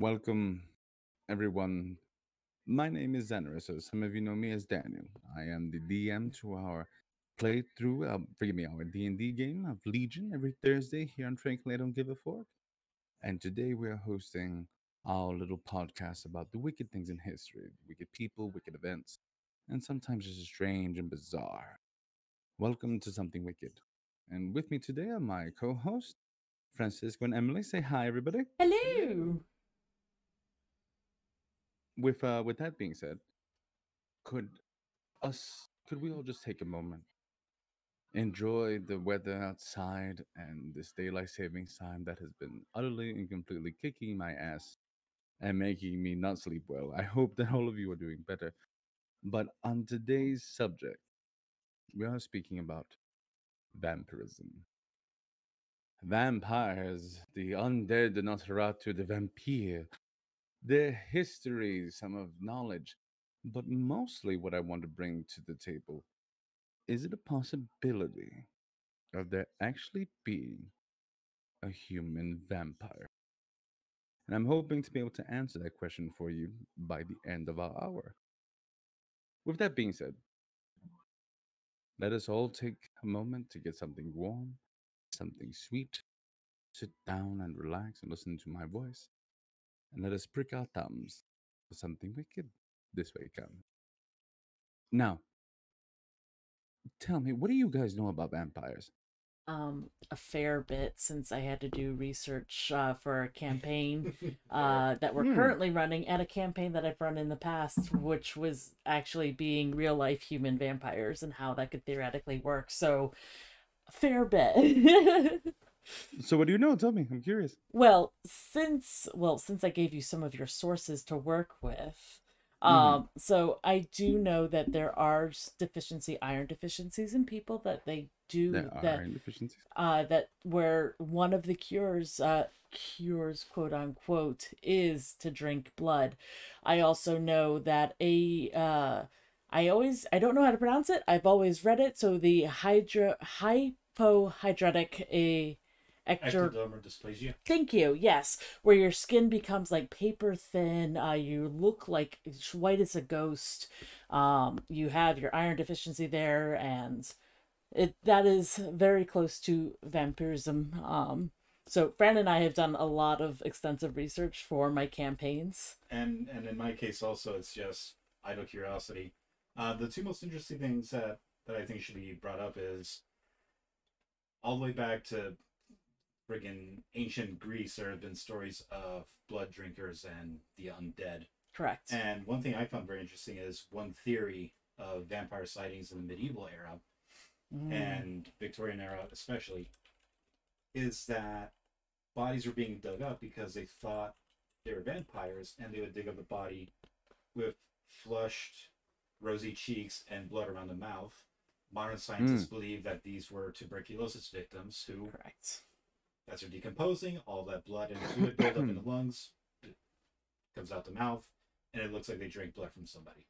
Welcome, everyone. My name is Zener, so some of you know me as Daniel. I am the DM to our playthrough, uh, forgive me, our D&D game of Legion every Thursday here on Frankly I Don't Give a Fork. And today we are hosting our little podcast about the wicked things in history, wicked people, wicked events, and sometimes just strange and bizarre. Welcome to Something Wicked. And with me today are my co-host, Francisco and Emily. Say hi, everybody. Hello. With uh with that being said could us could we all just take a moment enjoy the weather outside and this daylight savings time that has been utterly and completely kicking my ass and making me not sleep well? I hope that all of you are doing better. But on today's subject we are speaking about vampirism. Vampires the undead the nosferatu the vampire their history, some of knowledge, but mostly what I want to bring to the table is it a possibility of there actually being a human vampire? And I'm hoping to be able to answer that question for you by the end of our hour. With that being said, let us all take a moment to get something warm, something sweet, sit down and relax and listen to my voice and let us prick our thumbs for something wicked this way come. Now, tell me, what do you guys know about vampires? Um, a fair bit since I had to do research uh, for a campaign uh, that we're Hmm. currently running and a campaign that I've run in the past, which was actually being real life human vampires and how that could theoretically work. So, a fair bit. So, what do you know? Tell me. I'm curious. well, since well, since I gave you some of your sources to work with, um, so I do know that there are deficiency iron deficiencies in people that they do There that iron deficiencies. uh, that where one of the cures, uh, cures, quote unquote, is to drink blood. I also know that a, uh, I always, I don't know how to pronounce it. I've always read it. So the hydro, hypohydrotic, a, ector, ectodermal dysplasia. Thank you. Yes, where your skin becomes like paper thin. Uh, you look like white as a ghost. Um, you have your iron deficiency there, and it that is very close to vampirism. Um, so Fran and I have done a lot of extensive research for my campaigns. And and in my case also it's just idle curiosity. Uh, the two most interesting things that, that I think should be brought up is all the way back to friggin' ancient Greece there have been stories of blood drinkers and the undead. Correct. And one thing I found very interesting is one theory of vampire sightings in the medieval era Mm. and Victorian era especially, is that bodies were being dug up because they thought they were vampires, and they would dig up the body with flushed, rosy cheeks and blood around the mouth. Modern scientists believe that these were tuberculosis victims who, Correct. As they're decomposing, all that blood and fluid build up in the lungs, it comes out the mouth, and it looks like they drank blood from somebody.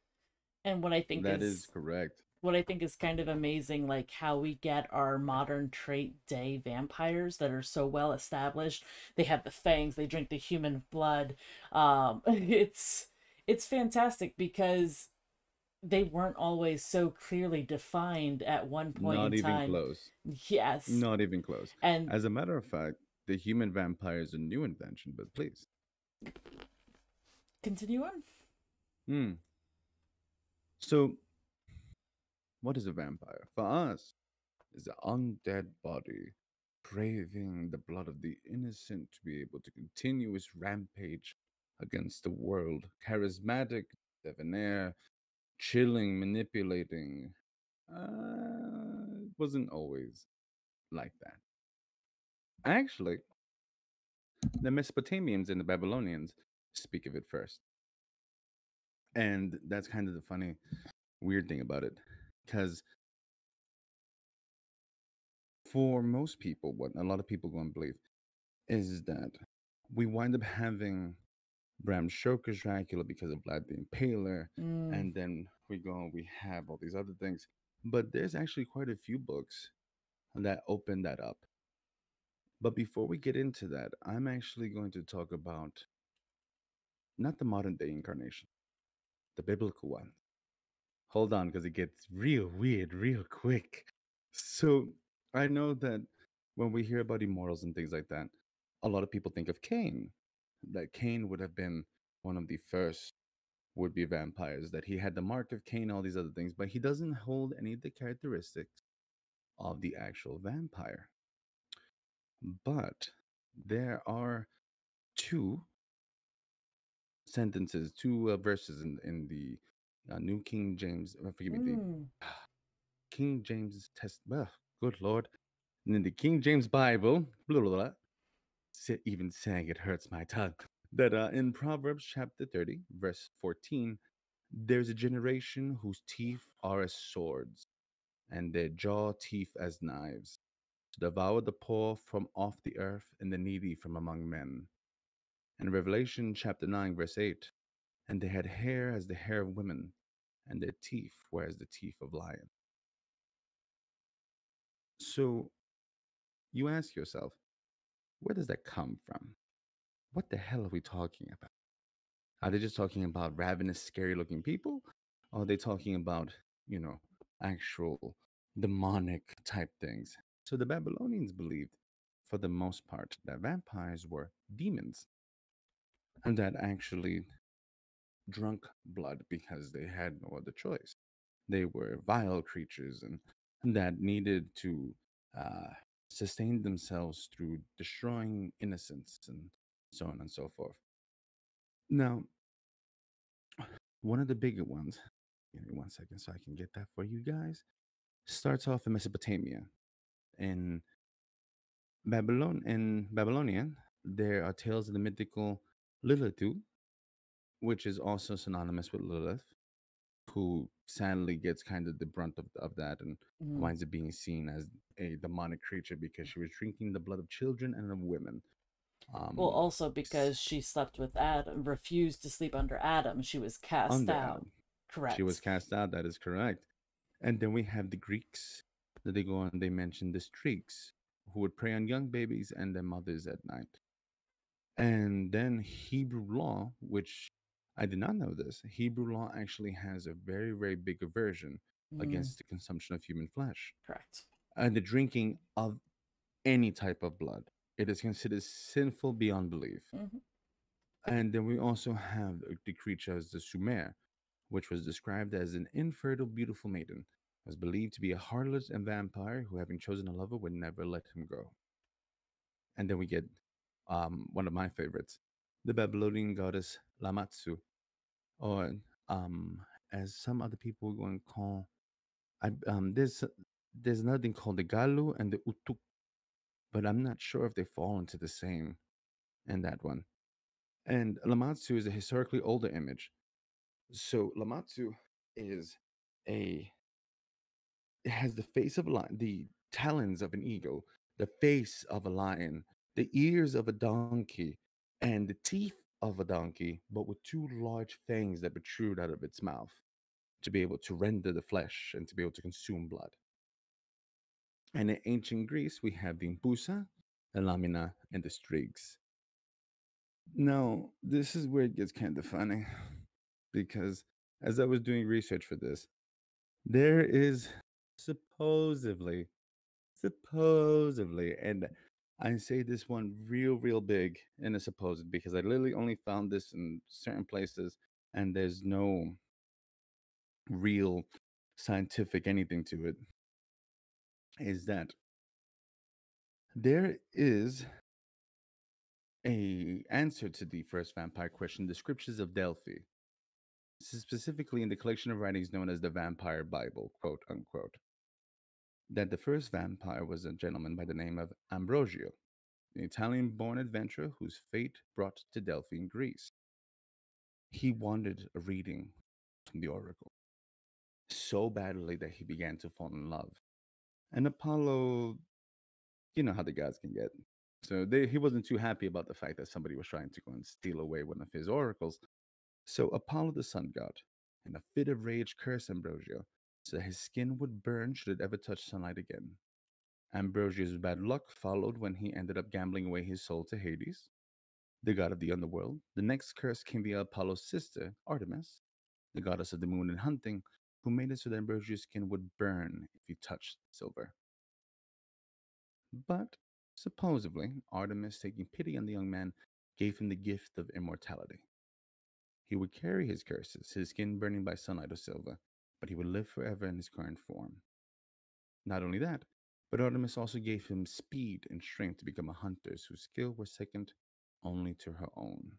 And what I think That is is correct. what I think is kind of amazing, like how we get our modern trait day vampires that are so well established. They have the fangs, they drink the human blood. Um, it's it's fantastic because they weren't always so clearly defined at one point Not in even time. close. Yes, Not even close. and As a matter of fact, the human vampire is a new invention, but please. continue on. Hmm. So, what is a vampire? For us, is an undead body craving the blood of the innocent to be able to continue its rampage against the world. Charismatic, debonair, chilling, manipulating. Uh, it wasn't always like that. Actually, the Mesopotamians and the Babylonians speak of it first. And that's kind of the funny, weird thing about it. Because for most people, what a lot of people go and believe is that we wind up having Bram Stoker's Dracula because of Vlad the Impaler, Mm, and then we go and we have all these other things. But there's actually quite a few books that open that up. But before we get into that, I'm actually going to talk about not the modern day incarnation, the biblical one. Hold on, because it gets real weird real quick. So I know that when we hear about immortals and things like that, a lot of people think of Cain. That Cain would have been one of the first would be vampires, that he had the mark of Cain, all these other things, but he doesn't hold any of the characteristics of the actual vampire. But there are two sentences, two uh, verses in, in the uh, New King James, uh, forgive me, the Mm. King James Test. Well, good Lord. And in the King James Bible, blah, blah, blah, even saying it hurts my tongue, that uh, in Proverbs chapter 30, verse 14, there's a generation whose teeth are as swords, and their jaw teeth as knives, to devour the poor from off the earth and the needy from among men. And Revelation chapter 9, verse 8, and they had hair as the hair of women, and their teeth were as the teeth of lions. So you ask yourself, where does that come from? What the hell are we talking about? Are they just talking about ravenous, scary looking people? Or are they talking about, you know, actual demonic type things? So the Babylonians believed, for the most part, that vampires were demons and that actually drunk blood because they had no other choice. They were vile creatures and that needed to uh, sustain themselves through destroying innocence and so on and so forth. Now, one of the bigger ones, give me one second so I can get that for you guys, starts off in Mesopotamia. In Babylon, in Babylonian, there are tales of the mythical Lilithu, which is also synonymous with Lilith, who sadly gets kind of the brunt of, of that and Mm. winds up being seen as a demonic creature because she was drinking the blood of children and of women. Um, Well, also because she slept with Adam, refused to sleep under Adam, she was cast out. Adam. Correct. She was cast out. That is correct. And then we have the Greeks that they go on. They mention the streaks who would prey on young babies and their mothers at night. And then Hebrew law, which I did not know this. Hebrew law actually has a very, very big aversion Mm, against the consumption of human flesh correct. and the drinking of any type of blood. It is considered sinful beyond belief. Mhm. And then we also have the- the creature as the Sumer, which was described as an infertile, beautiful maiden, was believed to be a harlot and vampire who, having chosen a lover, would never let him go. And then we get um, one of my favorites, the Babylonian goddess Lamatsu, or um, as some other people going to call, I, um, there's there's another thing called the Galu and the Utuk, but I'm not sure if they fall into the same in that one. And Lamatsu is a historically older image. So Lamatsu is a it has the face of a lion, the talons of an eagle, the face of a lion, the ears of a donkey, and the teeth of a donkey, but with two large fangs that protrude out of its mouth to be able to render the flesh and to be able to consume blood. And in ancient Greece, we have the Empusa, the Lamina, and the Strigs. Now, this is where it gets kind of funny because as I was doing research for this, there is supposedly, supposedly, and I say this one real, real big in a supposed because I literally only found this in certain places and there's no real scientific anything to it. Is that there is a answer to the first vampire question, the scriptures of Delphi, specifically in the collection of writings known as the Vampire Bible, quote unquote, that the first vampire was a gentleman by the name of Ambrosio, an Italian born adventurer whose fate brought to Delphi in Greece. He wanted a reading from the oracle so badly that he began to fall in love. And Apollo, you know how the gods can get. So they, he wasn't too happy about the fact that somebody was trying to go and steal away one of his oracles. So Apollo, the sun god, in a fit of rage, cursed Ambrosio so that his skin would burn should it ever touch sunlight again. Ambrosio's bad luck followed when he ended up gambling away his soul to Hades. the god of the underworld. The next curse came via Apollo's sister, Artemis, the goddess of the moon and hunting, who made it so that Ambrosius' skin would burn if you touched silver. But supposedly, Artemis, taking pity on the young man, gave him the gift of immortality. He would carry his curses, his skin burning by sunlight or silver, but he would live forever in his current form. Not only that, but Artemis also gave him speed and strength to become a hunter whose skill was second only to her own.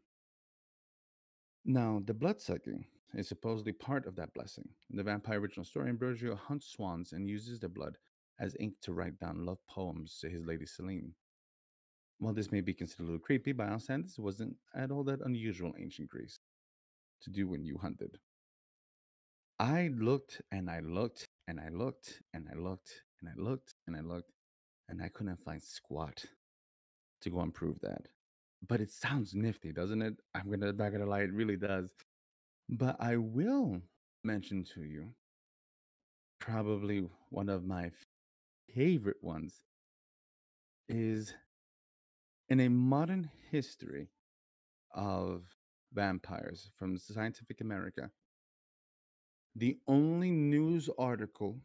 Now, the bloodsucking is supposedly part of that blessing. In the vampire original story, Ambrosio hunts swans and uses their blood as ink to write down love poems to his lady Selene. While this may be considered a little creepy by our standards, it wasn't at all that unusual in ancient Greece to do when you hunted. I looked and I looked and I looked and I looked and I looked and I looked and I couldn't find squat to go and prove that. But it sounds nifty, doesn't it? I'm gonna back gonna lie, it really does. But I will mention to you probably one of my favorite ones is in a modern history of vampires from Scientific America. The only news article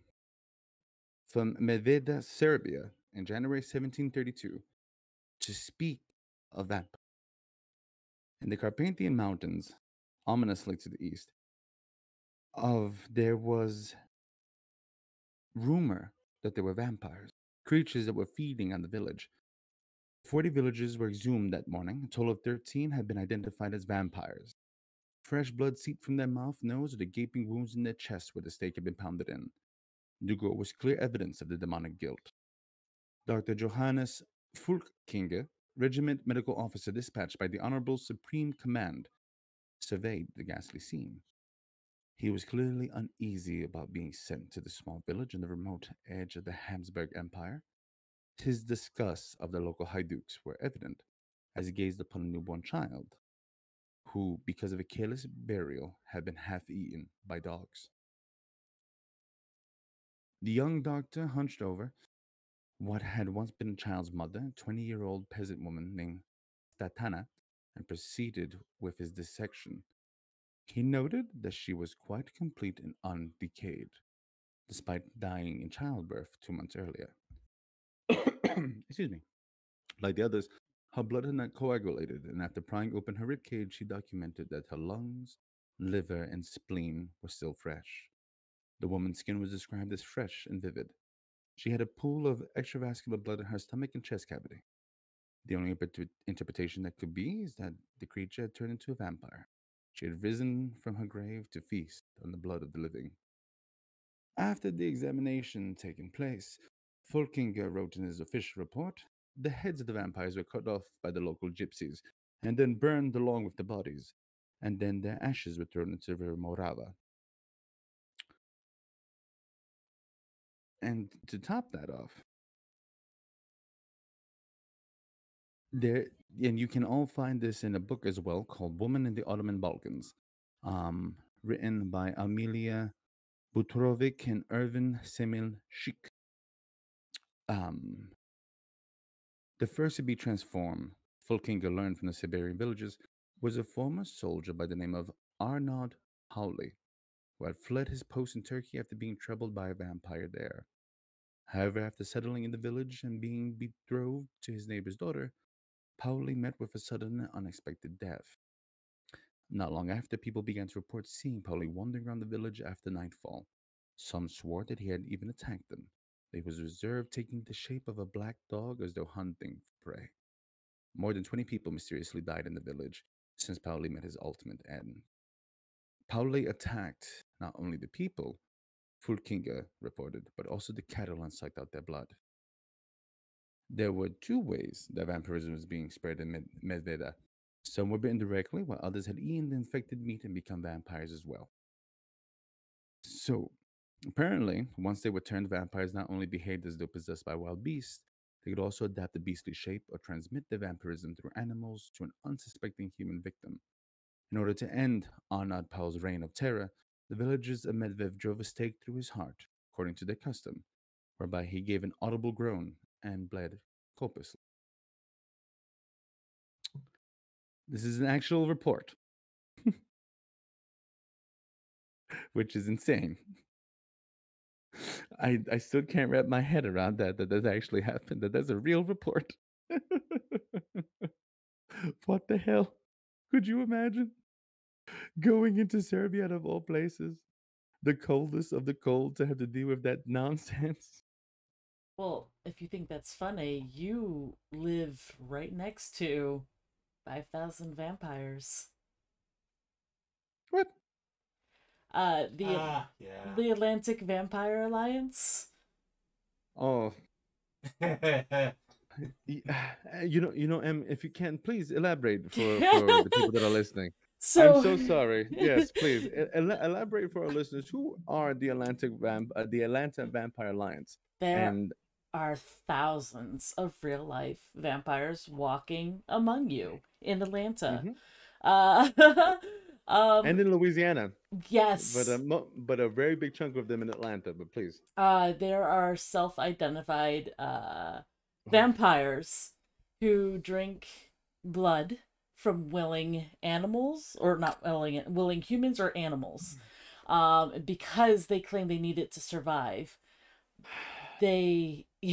from Medveda, Serbia, in January 1732 to speak of that. In the Carpathian Mountains, ominously to the east, of there was rumor that there were vampires, creatures that were feeding on the village. 40 villagers were exhumed that morning. A total of 13 had been identified as vampires. Fresh blood seeped from their mouth, nose, or the gaping wounds in their chest where the stake had been pounded in. Dugo was clear evidence of the demonic guilt. Dr. Johannes Fulkinger, regiment medical officer dispatched by the Honorable Supreme Command, surveyed the ghastly scene. He was clearly uneasy about being sent to the small village on the remote edge of the Habsburg Empire. His disgust of the local haiduks were evident as he gazed upon a newborn child, who, because of a careless burial, had been half eaten by dogs. The young doctor hunched over what had once been a child's mother, a 20 year old peasant woman named Tatana, and proceeded with his dissection. He noted that she was quite complete and undecayed, despite dying in childbirth two months earlier. Excuse me. Like the others, her blood had not coagulated, and after prying open her rib cage, she documented that her lungs, liver, and spleen were still fresh. The woman's skin was described as fresh and vivid. She had a pool of extravascular blood in her stomach and chest cavity. The only interpretation that could be is that the creature had turned into a vampire. She had risen from her grave to feast on the blood of the living. After the examination taking place, Fulkinger wrote in his official report the heads of the vampires were cut off by the local gypsies and then burned along with the bodies, and then their ashes were thrown into the river Morava. And to top that off, there and you can all find this in a book as well called Woman in the Ottoman Balkans, um, written by Amelia Butrovic and Irvin Cemil Schick. Um, the first to be transformed, Fulkinger learned from the Siberian villages, was a former soldier by the name of Arnaud Howley, who had fled his post in Turkey after being troubled by a vampire there. However, after settling in the village and being betrothed to his neighbor's daughter, Pauli met with a sudden unexpected death. Not long after, people began to report seeing Pauli wandering around the village after nightfall. Some swore that he had even attacked them. He was observed taking the shape of a black dog as though hunting for prey. More than 20 people mysteriously died in the village since Pauli met his ultimate end. Pauli attacked not only the people, Fulkinga reported, but also the cattle and sucked out their blood. There were two ways that vampirism was being spread in Med- Medveda. Some were bitten directly, while others had eaten the infected meat and become vampires as well. So, apparently, once they were turned, vampires not only behaved as though possessed by wild beasts, they could also adapt the beastly shape or transmit the vampirism through animals to an unsuspecting human victim. In order to end Arnaud Paul's reign of terror, the villagers of Medvedev drove a stake through his heart, according to their custom, whereby he gave an audible groan and bled copiously. This is an actual report, which is insane. I I still can't wrap my head around that that that actually happened. That that's a real report. what the hell? Could you imagine going into Serbia out of all places, the coldest of the cold, to have to deal with that nonsense? Well, if you think that's funny, you live right next to 5,000 vampires. What? Uh, the Ah, yeah. the Atlantic Vampire Alliance. Oh, you know, you know, Em, if you can, please elaborate for, for the people that are listening. So I'm so sorry. Yes, please e- ela- elaborate for our listeners. Who are the Atlantic Vamp, uh, the Atlanta Vampire Alliance? there And are thousands of real life vampires walking among you in Atlanta. Mhm. Uh, um, and in Louisiana, yes, but a but a very big chunk of them in Atlanta. But please, uh, there are self-identified uh, vampires who drink blood from willing animals, or not willing willing humans or animals, um, because they claim they need it to survive. They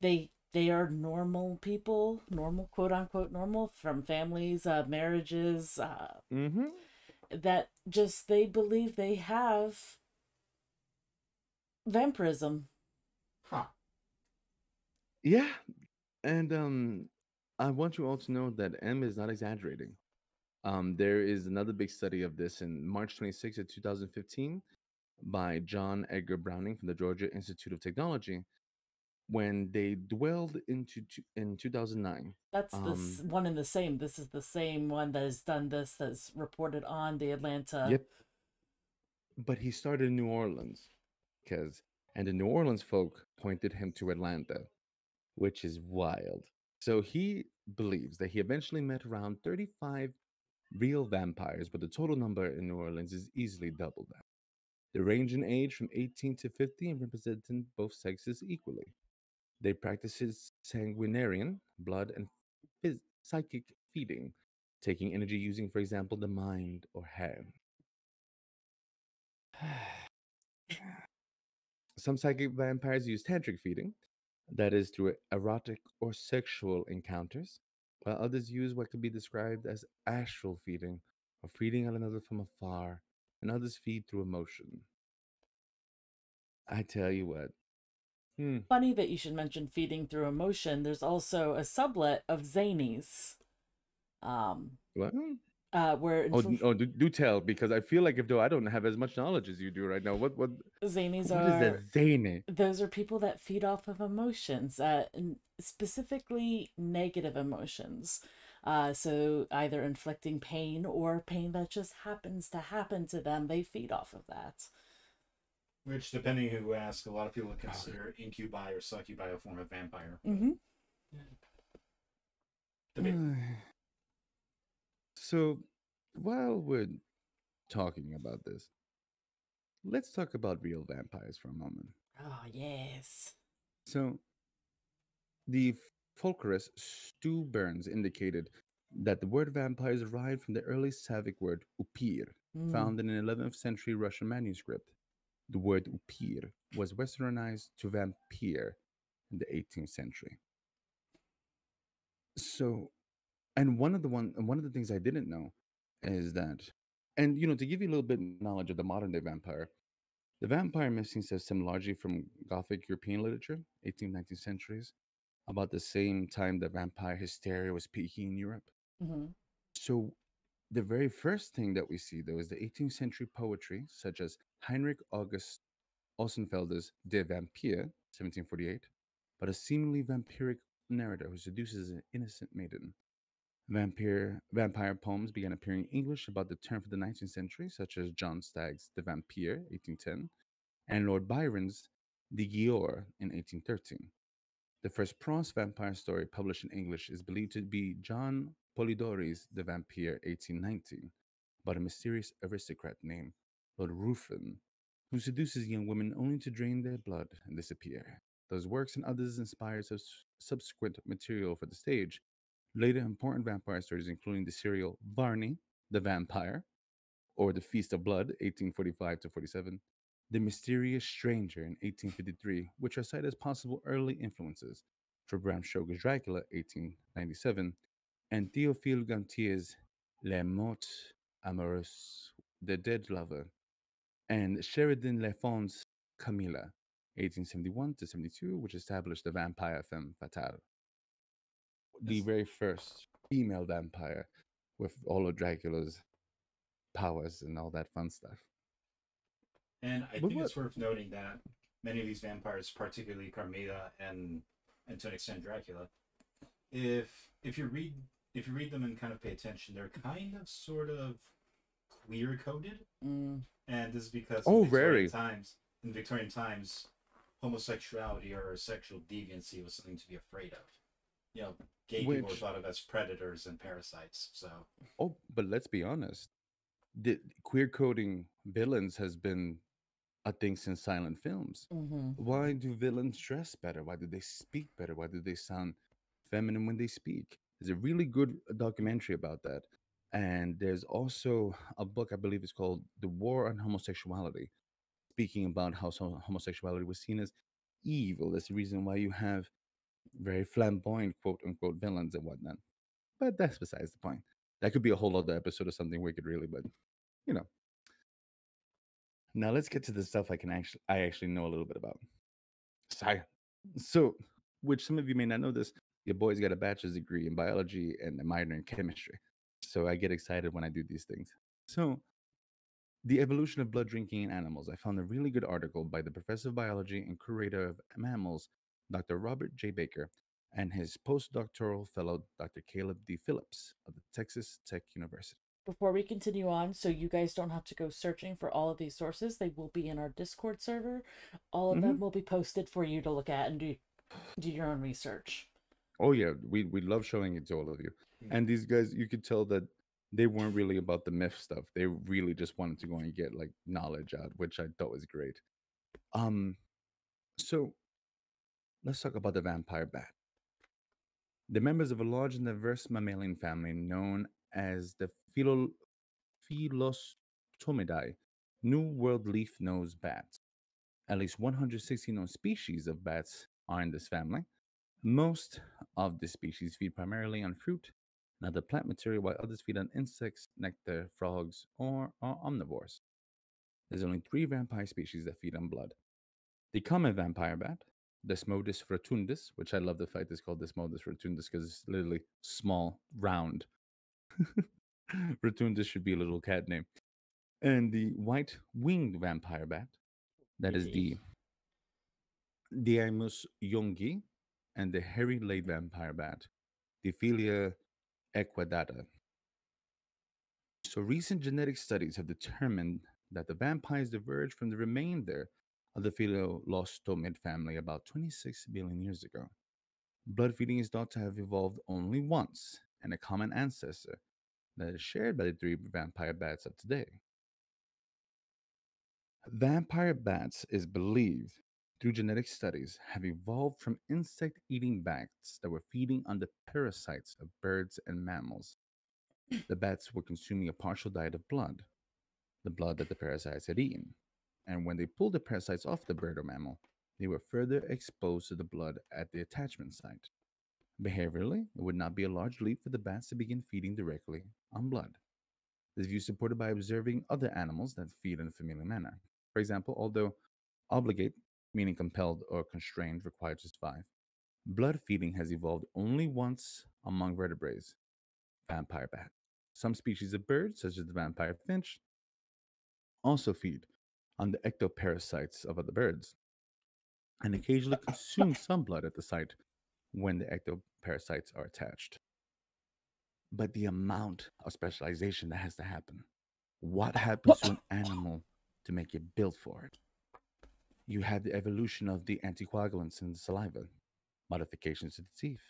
they they are normal people, normal quote unquote normal from families, uh, marriages, uh, hmm that just they believe they have vampirism. Huh. yeah, and um, I want you all to know that M is not exaggerating. Um, there is another big study of this in March 26th of 2015 by John Edgar Browning from the Georgia Institute of Technology when they dwelled into two- in 2009 That's Um, one and the same. This is the same one that has done this, that's reported on the Atlanta. Yep. But he started in New Orleans, because and the New Orleans folk pointed him to Atlanta, which is wild. So he believes that he eventually met around 35 real vampires, but the total number in New Orleans is easily double that. They range in age from 18 to 50 and representing both sexes equally. They practice sanguinarian, blood, and phys- psychic feeding, taking energy using, for example, the mind or hand. Some psychic vampires use tantric feeding, that is through erotic or sexual encounters, while others use what could be described as astral feeding, or feeding on another from afar, and others feed through emotion. I tell you what. Hmm. Funny that you should mention feeding through emotion. There's also a sublet of zanies. Um, What? uh, where Oh, oh do, do tell, because I feel like if though I don't have as much knowledge as you do right now. What what zanies what are is that zany? those are people that feed off of emotions, uh, specifically negative emotions. Uh, so either inflicting pain or pain that just happens to happen to them, they feed off of that. Which, depending who you ask, a lot of people would consider incubi or succubi a form of vampire. Mm-hmm. Debate. so while we're talking about this, let's talk about real vampires for a moment. Oh yes. So, the folklorist Stu Burns indicated that the word vampire is derived from the early Slavic word upir, Mm. found in an 11th century Russian manuscript. The word upir was westernized to vampire in the 18th century. So, and one of the one one of the things I didn't know is that, and you know, to give you a little bit of knowledge of the modern day vampire, the vampire myth seems to stem largely from Gothic European literature, 18th, 19th centuries, about the same time that vampire hysteria was peaking in Europe. hmm So, the very first thing that we see, though, is the 18th century poetry, such as Heinrich August Ossenfelder's De Vampire, 1748, but a seemingly vampiric narrator who seduces an innocent maiden. Vampire, vampire poems began appearing in English about the turn of the 19th century, such as John Stagg's The Vampire, 1810, and Lord Byron's The Giaour in 1813. The first prose vampire story published in English is believed to be John Polidori's The Vampire, 1819, about a mysterious aristocrat named Lord Ruthven, who seduces young women only to drain their blood and disappear. Those works and others inspired subs- subsequent material for the stage, Later important vampire stories, including the serial Varney the Vampire, or The Feast of Blood, 1845 to 47, The Mysterious Stranger in 1853, which are cited as possible early influences for Bram Stoker's Dracula, 1897, and Théophile Gautier's Les Morts Amoureuses, The Dead Lover, and Sheridan Le Fanu's Carmilla, 1871 to 72, which established the vampire femme fatale. The Yes. very first female vampire with all of Dracula's powers and all that fun stuff. And I But think what- it's worth noting that many of these vampires, particularly Carmilla and and to an extent Dracula, if if you read if you read them and kind of pay attention, they're kind of sort of queer coded, Mm. And this is because Oh, in Victorian very. times in Victorian times, homosexuality or sexual deviancy was something to be afraid of. You know, gay people were thought of as predators and parasites. So Oh, but let's be honest. The queer coding villains has been a thing since silent films. hmm Why do villains dress better? Why do they speak better? Why do they sound feminine when they speak? There's a really good documentary about that. And there's also a book, I believe it's called The War on Homosexuality, speaking about how homosexuality was seen as evil. That's the reason why you have very flamboyant, quote unquote, villains and whatnot. But that's besides the point. That could be a whole other episode of something wicked, really, but you know. Now let's get to the stuff I can actually I actually know a little bit about. Science. So, which some of you may not know this, your boy's got a bachelor's degree in biology and a minor in chemistry. So I get excited when I do these things. So the evolution of blood drinking in animals. I found a really good article by the professor of biology and curator of mammals, Dr. Robert J. Baker, and his postdoctoral fellow, Dr. Caleb D. Phillips of the Texas Tech University. Before we continue on, so you guys don't have to go searching for all of these sources, they will be in our Discord server. All of them mm-hmm. will be posted for you to look at and do do your own research. Oh yeah, we we love showing it to all of you. Mm. And these guys, you could tell that they weren't really about the myth stuff. They really just wanted to go and get like knowledge out, which I thought was great. Um, so let's talk about the vampire bat. The members of a large and diverse mammalian family known as the Philo- Phyllostomidae, New World leaf nosed bats. At least 160 known species of bats are in this family. Most of the species feed primarily on fruit and other plant material, while others feed on insects, nectar, frogs, or are omnivores. There's only three vampire species that feed on blood. The common vampire bat, Desmodus rotundus, which I love the fact it's called Desmodus rotundus because it's literally small, round. rotundus should be a little cat name. And the white winged vampire bat, that is the Diaemus youngi, and the hairy laid vampire bat, Diphylla ecaudata. So recent genetic studies have determined that the vampires diverged from the remainder of the Phyllostomid family about 26 billion years ago. Blood feeding is thought to have evolved only once, and a common ancestor that is shared by the three vampire bats of today. Vampire bats is believed through genetic studies have evolved from insect eating bats that were feeding on the parasites of birds and mammals. Mm. The bats were consuming a partial diet of blood, the blood that the parasites had eaten. And when they pulled the parasites off the bird or mammal, they were further exposed to the blood at the attachment site. Behaviorally, it would not be a large leap for the bats to begin feeding directly on blood. This view is supported by observing other animals that feed in a familiar manner. For example, although obligate, meaning compelled or constrained, required to survive, blood feeding has evolved only once among vertebrates, vampire bat. Some species of birds, such as the vampire finch, also feed on the ectoparasites of other birds and occasionally consume some blood at the site when the ectoparasites are attached. But the amount of specialization that has to happen, what happens to an animal to make it built for it? You have the evolution of the anticoagulants in the saliva, modifications to the teeth,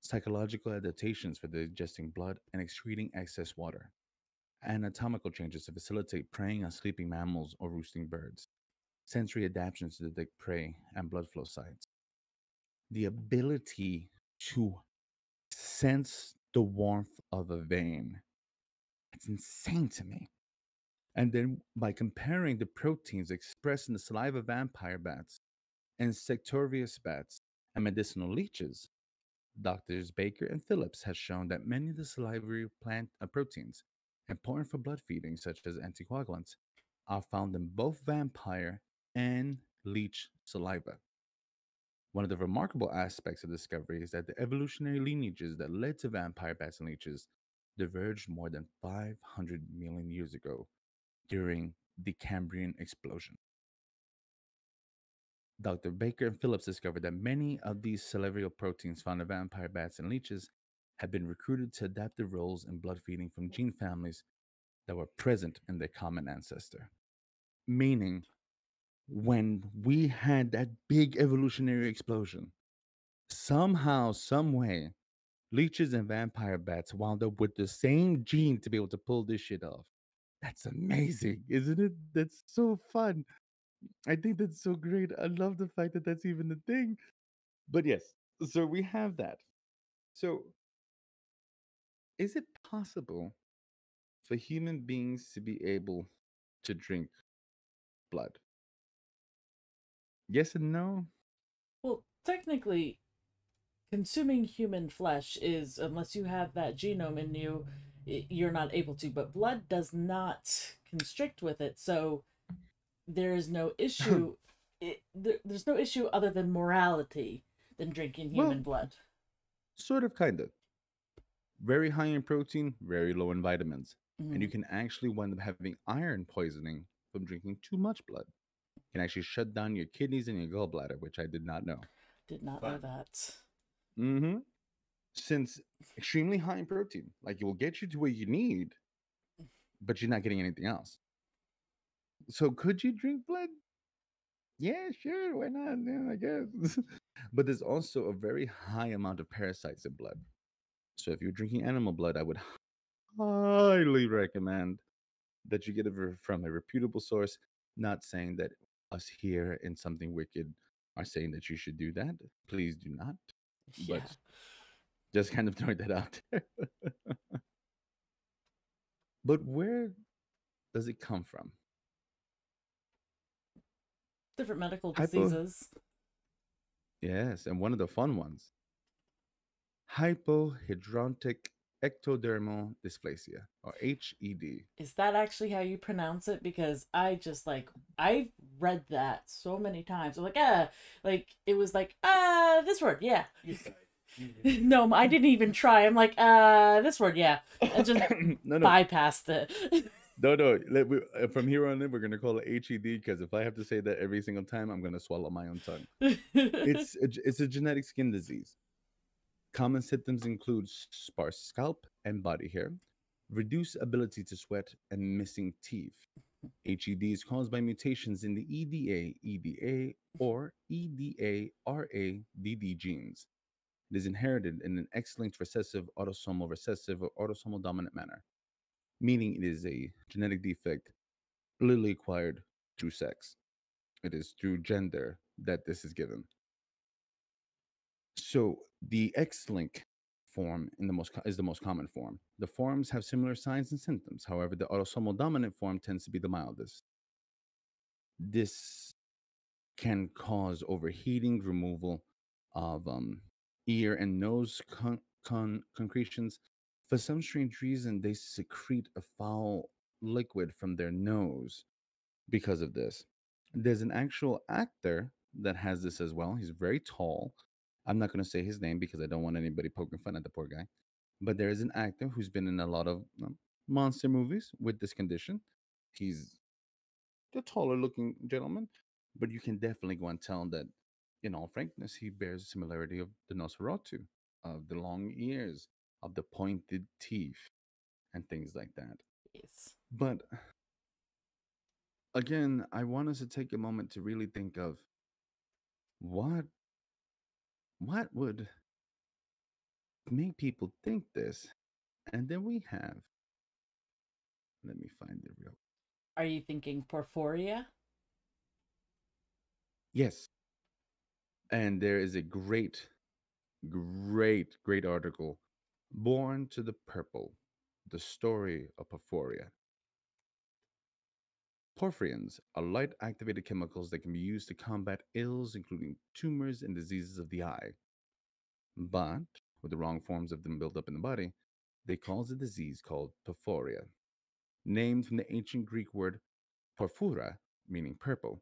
psychological adaptations for digesting blood and excreting excess water, anatomical changes to facilitate preying on sleeping mammals or roosting birds, sensory adaptations to detect prey and blood flow sites, the ability to sense the warmth of a vein. It's insane to me. And then by comparing the proteins expressed in the saliva of vampire bats, insectivorous bats, and medicinal leeches, Doctors Baker and Phillips has shown that many of the salivary plant uh, proteins important for blood feeding, such as anticoagulants, are found in both vampire and leech saliva. One of the remarkable aspects of the discovery is that the evolutionary lineages that led to vampire bats and leeches diverged more than 500 million years ago during the Cambrian explosion. Dr. Baker and Phillips discovered that many of these salivary proteins found in vampire bats and leeches had been recruited to adaptive roles in blood feeding from gene families that were present in their common ancestor. Meaning, when we had that big evolutionary explosion, somehow, some way, leeches and vampire bats wound up with the same gene to be able to pull this shit off. That's amazing, isn't it? That's so fun. I think that's so great. I love the fact that that's even a thing. But yes, so we have that. So, is it possible for human beings to be able to drink blood? Yes and no. Well, technically, consuming human flesh is, unless you have that genome in you, you're not able to. But blood does not constrict with it, so there is no issue. it, there, there's no issue other than morality than drinking Well, human blood. Sort of, kind of. Very high in protein, very low in vitamins. And you Mhm. can actually wind up having iron poisoning from drinking too much blood. can actually shut down your kidneys and your gallbladder, which I did not know. Did not know that. Mm-hmm. Since extremely high in protein, like it will get you to where you need, mm. but you're not getting anything else. So could you drink blood? Yeah, sure. Why not? Yeah, I guess. but there's also a very high amount of parasites in blood. So if you're drinking animal blood, I would highly recommend that you get it from a reputable source. Not saying that us here in something wicked are saying that you should do that. Please do not. Yeah. But just kind of throwing that out there. but where does it come from? Different medical Hypo- diseases. Yes, and one of the fun ones. Hypohidrotic ectodermal dysplasia, or HED. Is that actually how you pronounce it? Because I just like I've read that so many times. I'm like, ah, like it was like, ah, this word, yeah. You tried. You did. no, I didn't even try. I'm like, uh, this word, yeah. I just no, no, bypassed it. no, no. Let, we, uh, from here on in, we're gonna call it HED because if I have to say that every single time, I'm gonna swallow my own tongue. it's a, it's a genetic skin disease. Common symptoms include sparse scalp and body hair, reduced ability to sweat, and missing teeth. HED is caused by mutations in the EDA, EDA, or EDA, RADD genes. It is inherited in an X-linked recessive, autosomal recessive, or autosomal dominant manner, meaning it is a genetic defect literally acquired through sex. It is through gender that this is given. So the X-link form in the most is the most common form. The forms have similar signs and symptoms. However, the autosomal dominant form tends to be the mildest. This can cause overheating, removal of um, ear and nose con- con- concretions. For some strange reason, they secrete a foul liquid from their nose because of this. There's an actual actor that has this as well. He's very tall. I'm not going to say his name because I don't want anybody poking fun at the poor guy. But there is an actor who's been in a lot of um, monster movies with this condition. He's the taller looking gentleman, but you can definitely go and tell that, in all frankness, he bears a similarity of the Nosferatu, of the long ears, of the pointed teeth, and things like that. yes. But again, I want us to take a moment to really think of what what would make people think this. And then we have let me find the real Are you thinking porphyria? Yes. And there is a great, great, great article Born to the Purple The Story of Porphyria. Porphyrins are light activated chemicals that can be used to combat ills, including tumors and diseases of the eye. But with the wrong forms of them built up in the body, they cause a disease called porphyria, named from the ancient Greek word porphyra, meaning purple.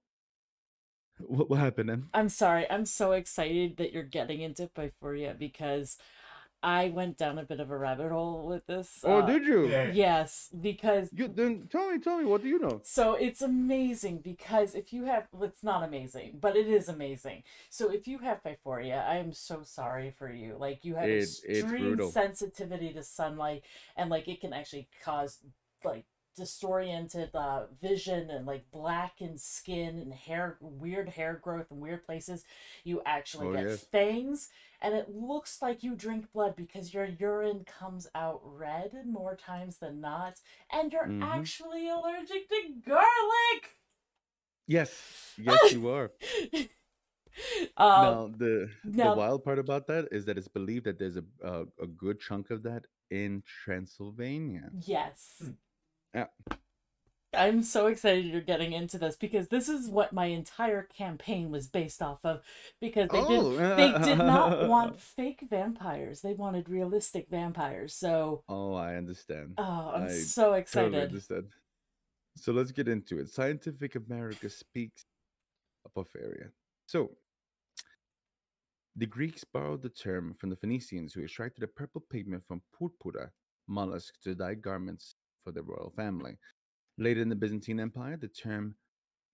What, what happened then? I'm sorry. I'm so excited that you're getting into Porphyria because I went down a bit of a rabbit hole with this. Oh, uh, did you? Yeah. Yes, because You then tell me, tell me, what do you know? So it's amazing because if you have, well, it's not amazing, but it is amazing. So if you have Pyphoria, I am so sorry for you. Like you have It- extreme sensitivity to sunlight, and like it can actually cause like disoriented uh, vision and like blackened skin and hair, weird hair growth in weird places. You actually Oh, get yes. fangs, and it looks like you drink blood because your urine comes out red more times than not, and you're Mhm. actually allergic to garlic. Yes, yes, you are. um, now the now- the wild part about that is that it's believed that there's a a, a good chunk of that in Transylvania. Yes. Yeah. I'm so excited you're getting into this because this is what my entire campaign was based off of because they did oh, they did not want fake vampires. They wanted realistic vampires. So, Oh, I understand. oh, I'm I so Totally excited. understand. So let's get into it. Scientific America speaks of porphyria. So the Greeks borrowed the term from the Phoenicians who extracted a purple pigment from purpura mollusk to dye garments for the royal family. Later in the Byzantine Empire, the term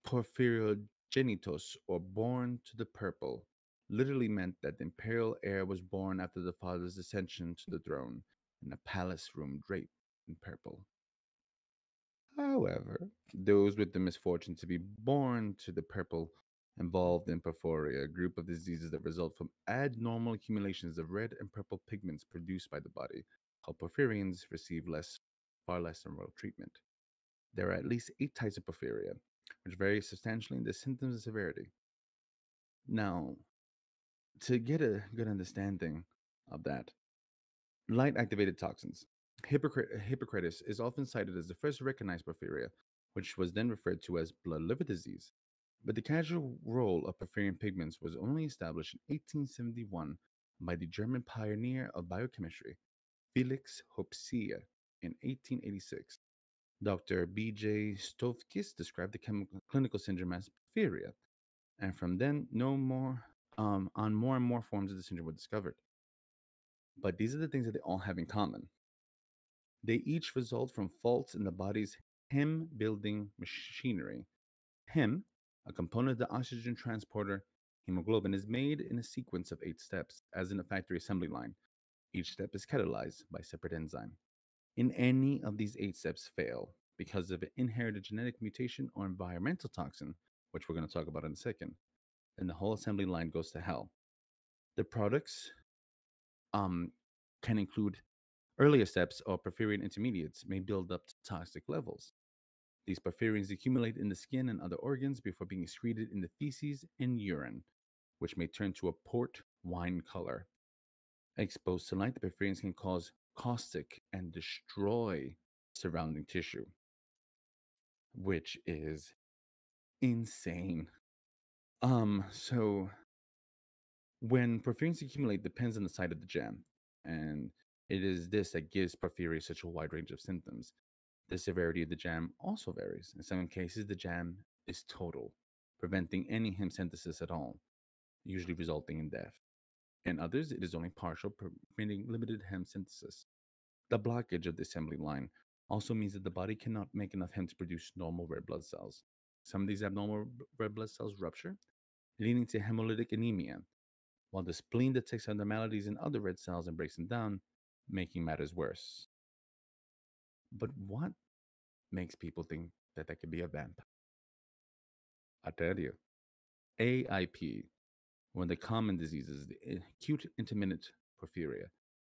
porphyrogenitos, or born to the purple, literally meant that the imperial heir was born after the father's ascension to the throne in a palace room draped in purple. However, those with the misfortune to be born to the purple involved in porphyria, a group of diseases that result from abnormal accumulations of red and purple pigments produced by the body, how porphyrians receive less, far less than royal treatment. There are at least eight types of porphyria, which vary substantially in their symptoms and severity. Now, to get a good understanding of that, light activated toxins. Hippocra- Hippocrates is often cited as the first recognized porphyria, which was then referred to as blood liver disease. But the casual role of porphyrin pigments was only established in 1871 by the German pioneer of biochemistry, Felix Hopsia, in 1886. Dr. B.J. Stokvis described the clinical syndrome as porphyria, and from then, no more um, on more and more forms of the syndrome were discovered. But these are the things that they all have in common. They each result from faults in the body's hem building machinery. Hem, a component of the oxygen transporter hemoglobin, is made in a sequence of eight steps, as in a factory assembly line. Each step is catalyzed by separate enzyme. In any of these eight steps fail because of an inherited genetic mutation or environmental toxin, which we're going to talk about in a second, then the whole assembly line goes to hell. The products um, can include earlier steps or porphyrin intermediates may build up to toxic levels. These porphyrins accumulate in the skin and other organs before being excreted in the feces and urine, which may turn to a port wine color. Exposed to light, the porphyrins can cause caustic and destroy surrounding tissue, which is insane. Um, so when porphyrins accumulate depends on the site of the jam, and it is this that gives porphyria such a wide range of symptoms. The severity of the jam also varies. In some cases, the jam is total, preventing any heme synthesis at all, usually resulting in death. In others, it is only partial, permitting limited hem synthesis. The blockage of the assembly line also means that the body cannot make enough hem to produce normal red blood cells. Some of these abnormal red blood cells rupture, leading to hemolytic anemia, while the spleen detects abnormalities in other red cells and breaks them down, making matters worse. But what makes people think that that could be a vampire? I tell you, AIP, one of the common diseases, the acute intermittent porphyria,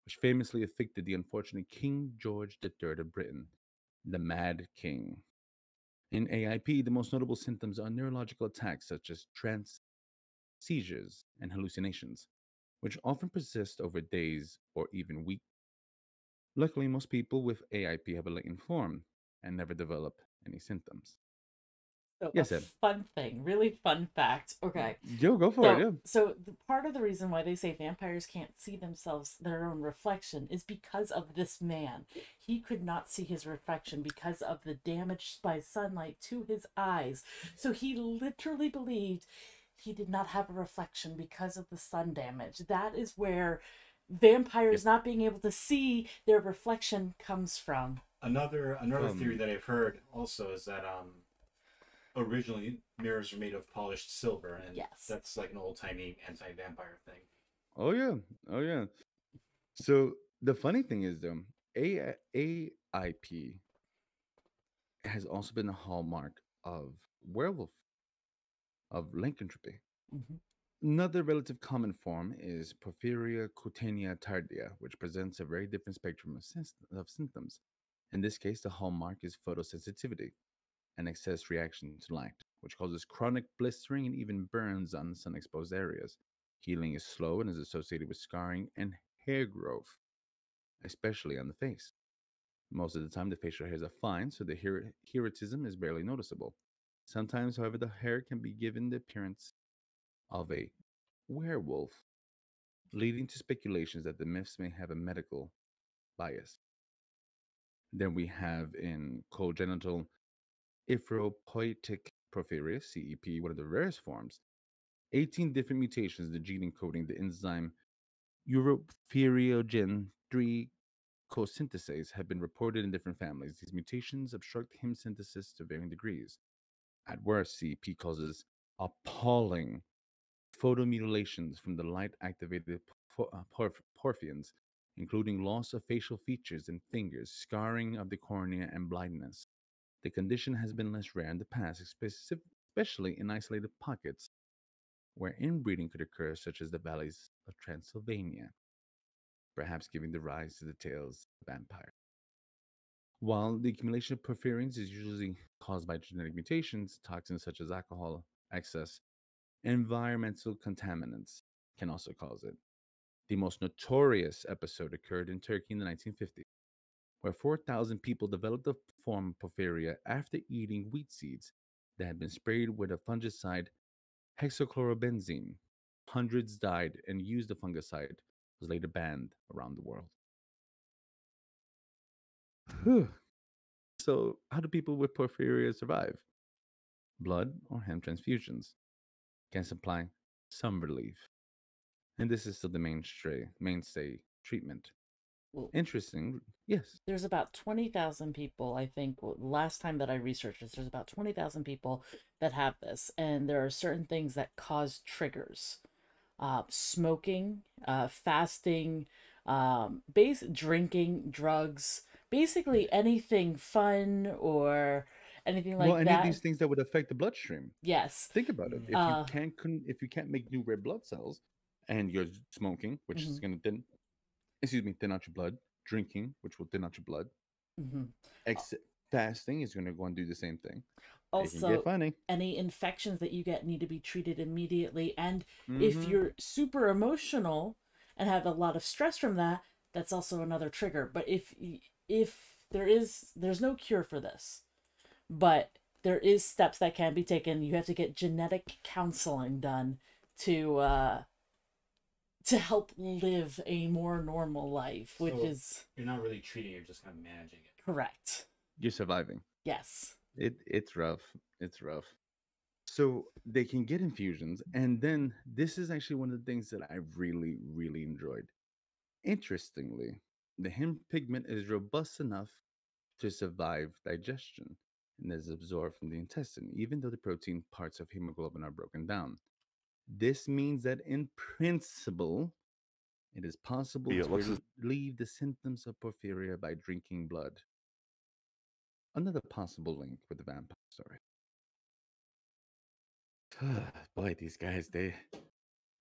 which famously afflicted the unfortunate King George III of Britain, the Mad King. In AIP, the most notable symptoms are neurological attacks such as trance, seizures, and hallucinations, which often persist over days or even weeks. Luckily, most people with AIP have a latent form and never develop any symptoms. So Yes, a Ed. fun thing, really fun fact. Okay. Yo, go for So, it. Yeah. so the part of the reason why they say vampires can't see themselves, their own reflection, is because of this man. He could not see his reflection because of the damage by sunlight to his eyes. So he literally believed he did not have a reflection because of the sun damage. That is where vampires not being able to see their reflection comes from. Another another Um, theory that I've heard also is that um originally mirrors were made of polished silver, and Yes. that's like an old timey anti vampire thing. Oh yeah. Oh yeah. So the funny thing is though, A- AIP has also been a hallmark of werewolf of lycanthropy. Mhm. Another relative common form is Porphyria cutanea tardia, which presents a very different spectrum of, sys- of symptoms. In this case, the hallmark is photosensitivity, an excess reaction to light, which causes chronic blistering and even burns on sun exposed areas. Healing is slow and is associated with scarring and hair growth, especially on the face. Most of the time, the facial hairs are fine, so the hier- heratism is barely noticeable. Sometimes, however, the hair can be given the appearance of a werewolf, leading to speculations that the myths may have a medical bias. Then we have in congenital erythropoietic porphyria, CEP, one of the rarest forms, 18 different mutations in the gene encoding the enzyme uropheriogen 3 co-synthetase have been reported in different families. These mutations obstruct heme synthesis to varying degrees. At worst, CEP causes appalling photomutilations from the light activated por- uh, porph- porphins, including loss of facial features and fingers, scarring of the cornea, and blindness. The condition has been less rare in the past, especially in isolated pockets where inbreeding could occur, such as the valleys of Transylvania, perhaps giving the rise to the tales of vampires. While the accumulation of porphyrins is usually caused by genetic mutations, toxins such as alcohol excess, environmental contaminants can also cause it. The most notorious episode occurred in Turkey in the 1950s, where 4,000 people developed the form of porphyria after eating wheat seeds that had been sprayed with a fungicide hexachlorobenzene. Hundreds died, and use of fungicide was later banned around the world. Whew. So, how do people with porphyria survive? Blood or hand transfusions can supply some relief. And this is still the mainstay, mainstay treatment. Interesting. Yes. there's about 20,000 people, I think, last time that I researched this, there's about 20,000 people that have this. And there are certain things that cause triggers uh, smoking, uh, fasting, um, base, drinking, drugs, basically anything fun or anything like that. well, any that. of these things that would affect the bloodstream. yes. Think about it. If Uh, you can't if you can't make new red blood cells, and you're smoking, which is Mhm. going to thin, excuse me, thin out your blood. Drinking, which will thin out your blood. Mm-hmm. Ex- fasting is going to go and do the same thing. Also, funny. any infections that you get need to be treated immediately. And if Mhm. you're super emotional and have a lot of stress from that, that's also another trigger. But if if there is there's no cure for this, but there is steps that can be taken. You have to get genetic counseling done to uh to help live a more normal life, which So- is You're not really treating; you're just kind of managing it. correct. you're surviving. Yes. It it's rough. It's rough. So they can get infusions, and then this is actually one of the things that I really, really enjoyed. Interestingly, the hemp pigment is robust enough to survive digestion and is absorbed from the intestine, even though the protein parts of hemoglobin are broken down. This means that in principle, it is possible Yeah, to relieve the symptoms of porphyria by drinking blood. Another possible link with the vampire story. Boy, these guys, they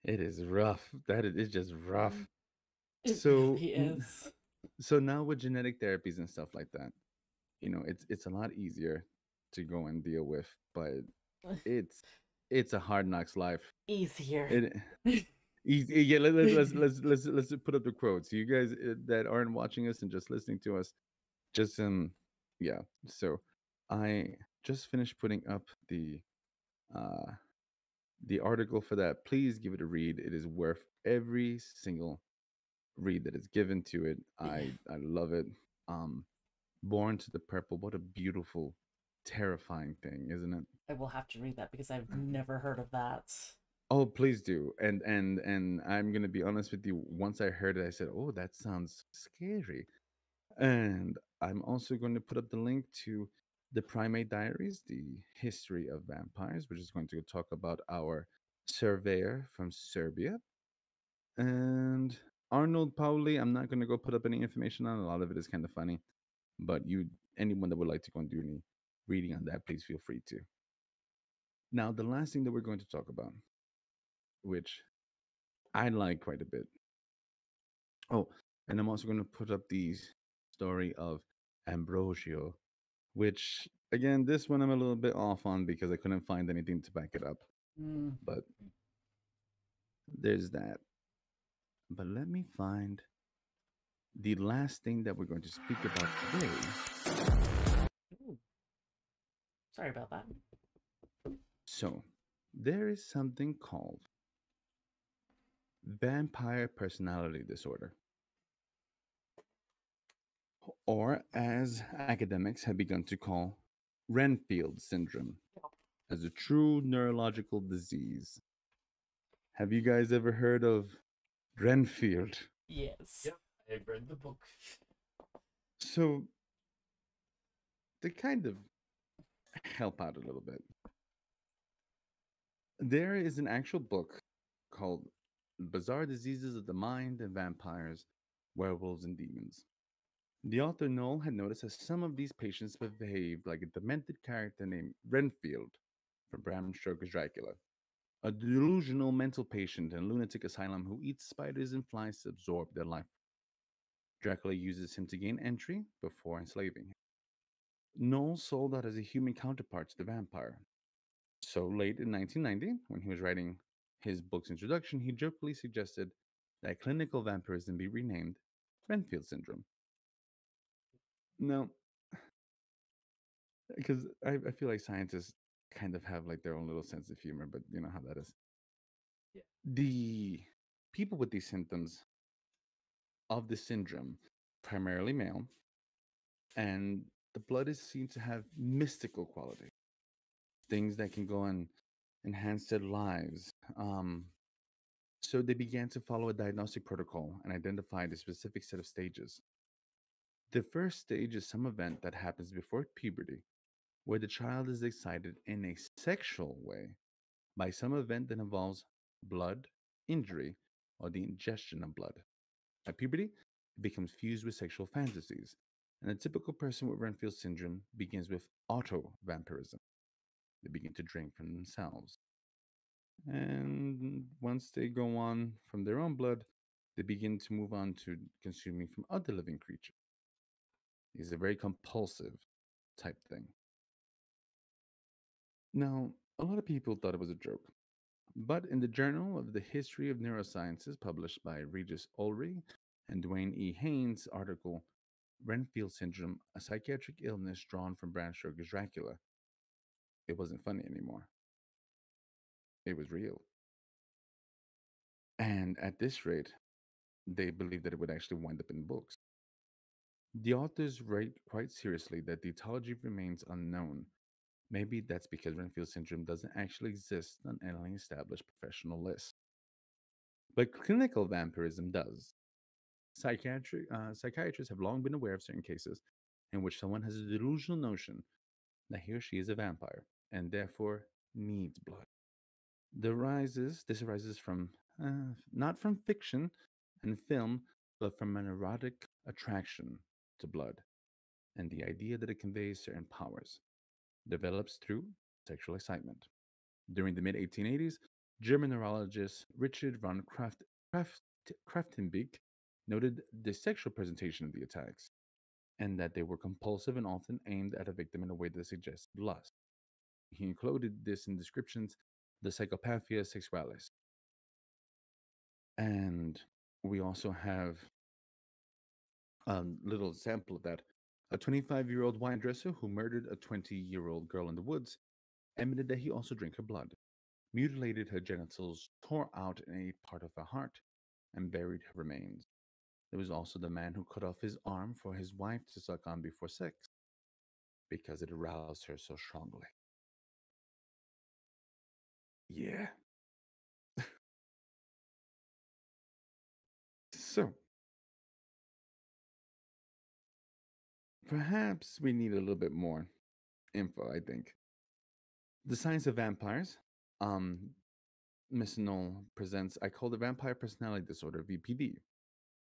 it is rough. That is it's just mm-hmm. rough. It So, really is. So now with genetic therapies and stuff like that, you know, it's it's a lot easier to go and deal with, but it's it's a hard knocks life. Easier. It He's- yeah, let, let, let's let's let's let's put up the quotes. You guys uh, that aren't watching us and just listening to us, just um, yeah. So, I just finished putting up the uh the article for that. Please give it a read. It is worth every single read that is given to it. I I love it. Um, Born to the Purple. What a beautiful, terrifying thing, isn't it? I will have to read that because I've mm. never heard of that. Oh, please do. And and and I'm gonna be honest with you. Once I heard it, I said, "Oh, that sounds scary." And I'm also going to put up the link to the Primate Diaries, the history of vampires, which is going to talk about our surveyor from Serbia. And Arnold Pauli, I'm not going to go put up any information on. A lot of it is kind of funny, but you, anyone that would like to go and do any reading on that, please feel free to. Now, the last thing that we're going to talk about, which I like quite a bit. Oh, and I'm also going to put up the story of Ambrosio, which again, this one I'm a little bit off on because I couldn't find anything to back it up. Mm, But there's that. But let me find the last thing that we're going to speak about today. Ooh. Sorry about that. So, there is something called vampire personality disorder. Or, as academics have begun to call, Renfield syndrome, as a true neurological disease. Have you guys ever heard of Renfield? Yes. Yep. I've read the book. So, the kind of help out a little bit, there is an actual book called Bizarre Diseases of the Mind and Vampires, Werewolves, and Demons. The author Noll had noticed that some of these patients behaved like a demented character named Renfield from Bram Stoker's Dracula, a delusional mental patient in a lunatic asylum who eats spiders and flies to absorb their life. Dracula uses him to gain entry before enslaving him. Noll sold out as a human counterpart to the vampire. So late in 1990, when he was writing his book's introduction, he jokingly suggested that clinical vampirism be renamed Renfield syndrome. Now, because I, I feel like scientists kind of have like their own little sense of humor, but you know how that is. Yeah. The people with these symptoms of the syndrome, primarily male, and the blood is seen to have mystical quality, things that can go and enhance their lives. Um, so they began to follow a diagnostic protocol and identified a specific set of stages. The first stage is some event that happens before puberty, where the child is excited in a sexual way by some event that involves blood, injury, or the ingestion of blood. At puberty, it becomes fused with sexual fantasies, and a typical person with Renfield syndrome begins with auto vampirism. They begin to drink from themselves. And once they go on from their own blood, they begin to move on to consuming from other living creatures. It's a very compulsive type thing. Now, a lot of people thought it was a joke, but in the Journal of the History of Neurosciences, published by Regis Olry and Dwayne E. Haynes' article, Renfield Syndrome, a psychiatric illness drawn from Bram Stoker's Dracula, it wasn't funny anymore. It was real. And at this rate, they believed that it would actually wind up in books. The authors write quite seriously that the etiology remains unknown. Maybe that's because Renfield syndrome doesn't actually exist on any established professional list. But clinical vampirism does. Psychiatric, uh, psychiatrists have long been aware of certain cases in which someone has a delusional notion that he or she is a vampire and therefore needs blood. The this arises from uh, not from fiction and film, but from an erotic attraction to blood and the idea that it conveys certain powers. Develops through sexual excitement. During the mid 1880s, German neurologist Richard von Kraft, Kraft, Krafft-Ebing noted the sexual presentation of the attacks and that they were compulsive and often aimed at a victim in a way that suggested lust. He included this in descriptions the psychopathia sexualis. And we also have a little sample of that. A 25 year old wine dresser who murdered a 20 year old girl in the woods admitted that he also drank her blood, mutilated her genitals, tore out a part of her heart, and buried her remains. There was also the man who cut off his arm for his wife to suck on before sex because it aroused her so strongly. Yeah. so, perhaps we need a little bit more info, I think. The Science of Vampires. Um, Miss Noll presents I call the Vampire Personality Disorder, VPD.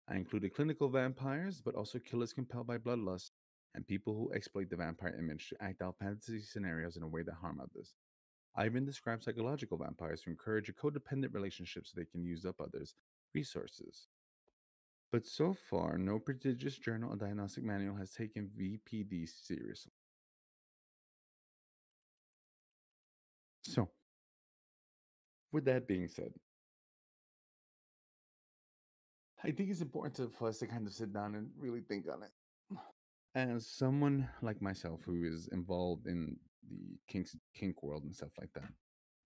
I included clinical vampires, but also killers compelled by bloodlust and people who exploit the vampire image to act out fantasy scenarios in a way that harm others. I even describe psychological vampires who encourage a codependent relationship so they can use up others' resources. But so far, no prestigious journal or diagnostic manual has taken VPD seriously. So, with that being said, I think it's important for us to kind of sit down and really think on it. As someone like myself who is involved in the kink, kink world and stuff like that,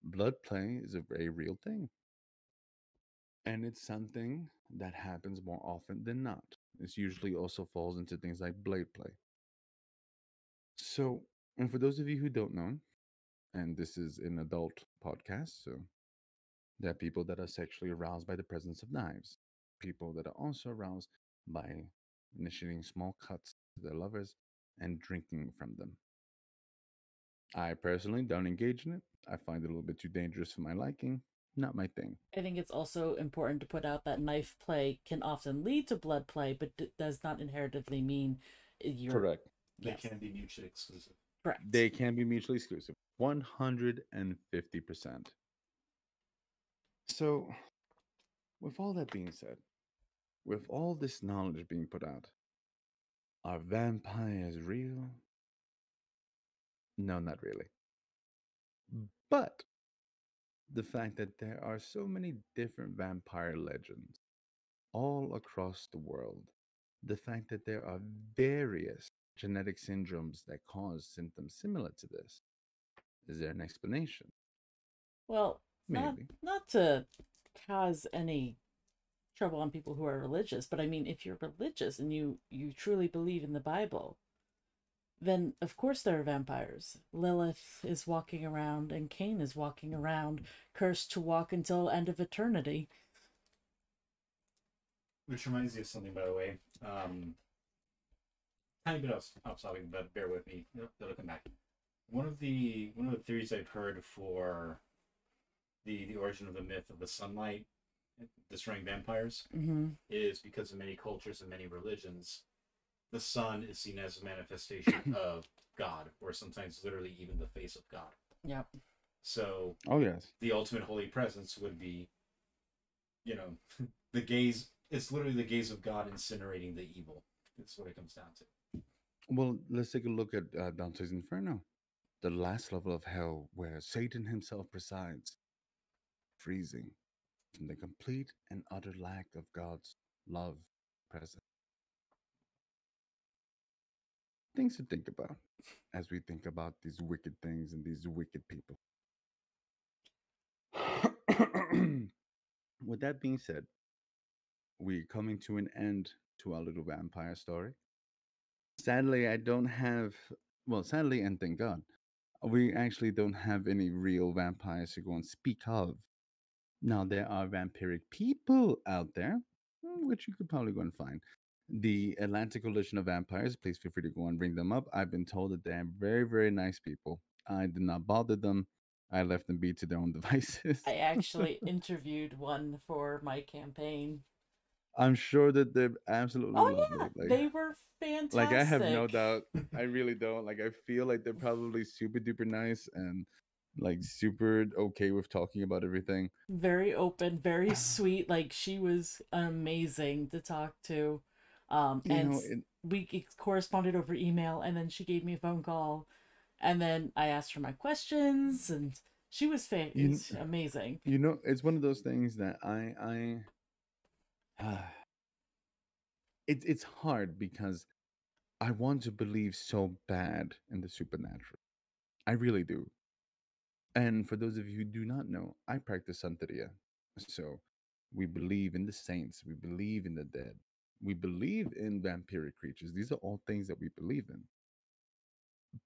blood play is a very real thing. And it's something that happens more often than not. This usually also falls into things like blade play. So, and for those of you who don't know, and this is an adult podcast, so there are people that are sexually aroused by the presence of knives, people that are also aroused by initiating small cuts to their lovers and drinking from them. I personally don't engage in it. I find it a little bit too dangerous for my liking. Not my thing. I think it's also important to put out that knife play can often lead to blood play, but d- does not inherently mean eh, you're Correct. They Yes. can be mutually exclusive. correct. They can be mutually exclusive. 150%. So, with all that being said, with all this knowledge being put out, are vampires real? No, not really. But the fact that there are so many different vampire legends all across the world, the fact that there are various genetic syndromes that cause symptoms similar to this, is there an explanation? Well, not not to cause any trouble on people who are religious, but I mean, if you're religious and you you truly believe in the Bible, then of course there are vampires. Lilith is walking around, and Cain is walking around, cursed to walk until end of eternity. Which reminds me of something, by the way. Um, tiny bit off, off topic, but bear with me. It'll come back. One of the one of the theories I've heard for the the origin of the myth of the sunlight destroying vampires Mm-hmm. is because in many cultures and many religions, the sun is seen as a manifestation of God, or sometimes literally even the face of God. Yep. So Oh, yes. the ultimate holy presence would be, you know, the gaze. It's literally the gaze of God incinerating the evil. That's what it comes down to. Well, let's take a look at uh, Dante's Inferno, the last level of hell where Satan himself presides, freezing from the complete and utter lack of God's love present. Things to think about as we think about these wicked things and these wicked people. With that being said, we're coming to an end to our little vampire story. Sadly, I don't have, well, sadly, and thank God, we actually don't have any real vampires to go and speak of. Now, there are vampiric people out there, mm, which you could probably go and find. The Atlantic Coalition of Vampires, please feel free to go and bring them up. I've been told that they're very, very nice people. I did not bother them. I left them be to their own devices. I actually interviewed one for my campaign. I'm sure that they're absolutely Oh yeah, like- they were fantastic. like I have no doubt. I really don't. Like I feel like they're probably super duper nice and like super okay with talking about everything. very open, very sweet. Like she was amazing to talk to. Um, You and know, it, we corresponded over email, and then she gave me a phone call, and then I asked her my questions, and she was fan- You amazing. you know, it's one of those things that I I it's it's hard because I want to believe so bad in the supernatural. I really do. And for those of you who do not know, I practice Santeria. So we believe in the saints, we believe in the dead, we believe in vampiric creatures. These are all things that we believe in.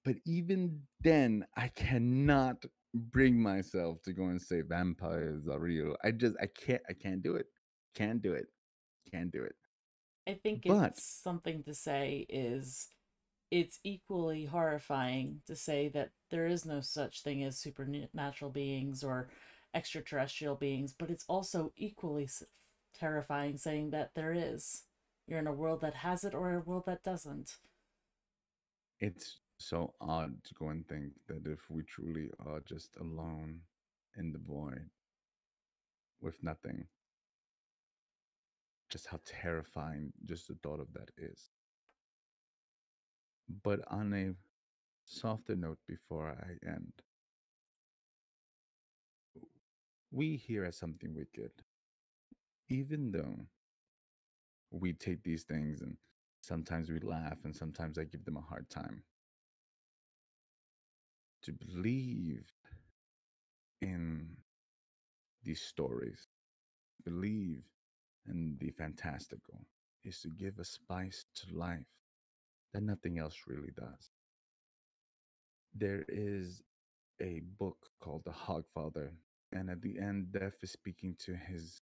But even then, I cannot bring myself to go and say vampires are real. I just I can't I can't do it. Can't do it. Can't do it. I think But it's something to say is it's equally horrifying to say that there is no such thing as supernatural beings or extraterrestrial beings, but it's also equally terrifying saying that there is. You're in a world that has it or a world that doesn't. it's so odd to go and think that if we truly are just alone in the void with nothing, just how terrifying just the thought of that is. But on a softer note before I end, we here at Something Wicked, even though we take these things and sometimes we laugh and sometimes I give them a hard time, to believe in these stories, believe in the fantastical, is to give a spice to life that nothing else really does. There is a book called The Hogfather, and at the end, Death is speaking to his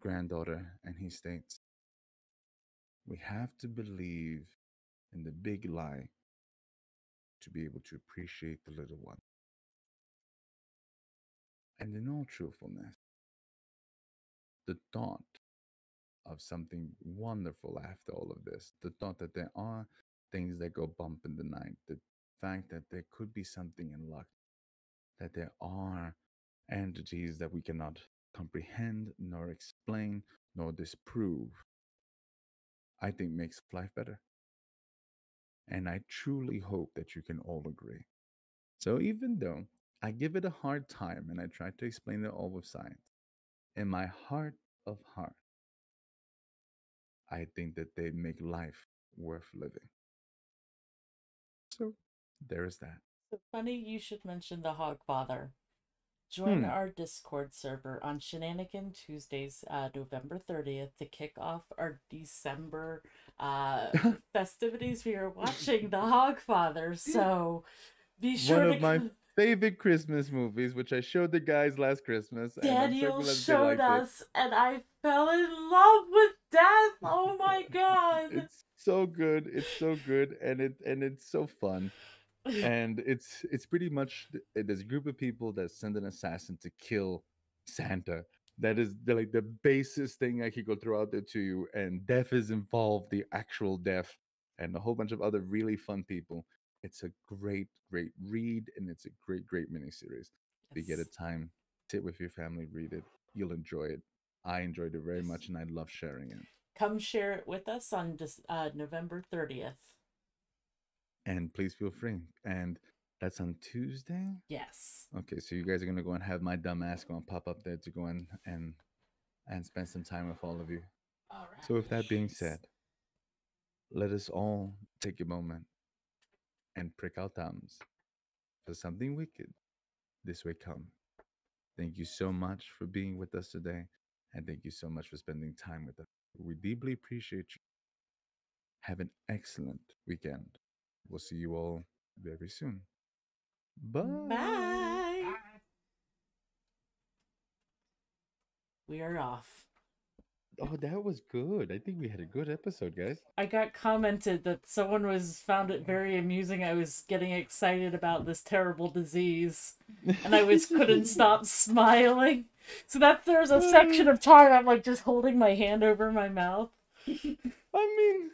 granddaughter, and he states, We have to believe in the big lie to be able to appreciate the little one. And in all truthfulness, the thought of something wonderful after all of this, the thought that there are things that go bump in the night, the fact that there could be something in luck, that there are entities that we cannot comprehend, nor explain, nor disprove, I think makes life better. And I truly hope that you can all agree. So even though I give it a hard time and I try to explain it all with science, in my heart of heart, I think that they make life worth living. So there is that. So funny you should mention the Hogfather. Join Hmm. our Discord server on Shenanigan Tuesdays, uh, November 30th, to kick off our December uh, festivities. We are watching the Hogfather, so be sure One to of my come- favorite Christmas movies, which I showed the guys last Christmas. and I'm so Daniel showed liked it. us, and I fell in love with death. Oh my god! It's so good. It's so good, and it and it's so fun. and it's it's pretty much uh, there's a group of people that send an assassin to kill Santa. That is the, like the basest thing I could go throw out there to you. And death is involved, the actual death, and a whole bunch of other really fun people. It's a great, great read, and it's a great, great miniseries. If you get a time, sit with your family, read it. You'll enjoy it. I enjoyed it very Yes. much, and I love sharing it. Come share it with us on uh, November 30th. And please feel free. And that's on Tuesday. Yes. Okay, so you guys are gonna go and have my dumb ass go and pop up there to go and and and spend some time with all of you. All right. So with that being said, let us all take a moment and prick our thumbs for something wicked this way come. Thank you so much for being with us today, and thank you so much for spending time with us. We deeply appreciate you. Have an excellent weekend. We'll see you all very soon. Bye. Bye. We are off. Oh, that was good. I think we had a good episode, guys. I got commented that someone was found it very amusing. I was getting excited about this terrible disease, and I was couldn't stop smiling. So that there's a section of time I'm like just holding my hand over my mouth. I mean,